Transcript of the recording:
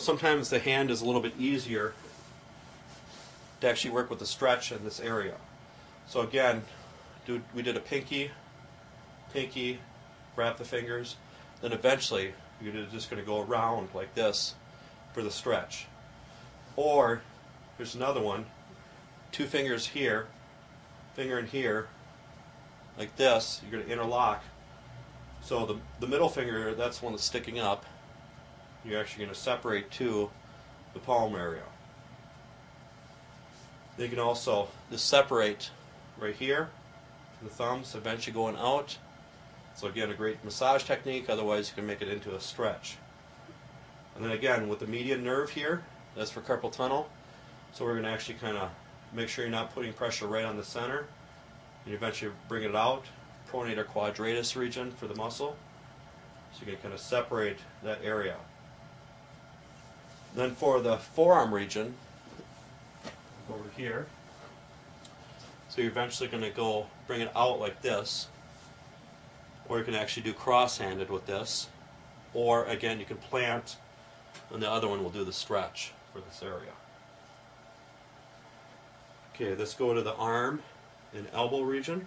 Sometimes the hand is a little bit easier to actually work with the stretch in this area. So again, do, we did a pinky, pinky, wrap the fingers, then eventually you're just going to go around like this for the stretch. Or here's another one, two fingers here, finger in here, like this, you're going to interlock. So the, the middle finger, that's one that's sticking up. You're actually going to separate to the palm area. Then you can also just separate right here, the thumbs eventually going out. So again, a great massage technique, otherwise you can make it into a stretch. And then again, with the median nerve here, that's for carpal tunnel. So we're going to actually kind of make sure you're not putting pressure right on the center. And eventually bring it out, pronator quadratus region for the muscle. So you can kind of separate that area. Then for the forearm region, over here, so you're eventually going to go bring it out like this, or you can actually do cross-handed with this, or again you can plant, and the other one will do the stretch for this area. Okay, let's go to the arm and elbow region.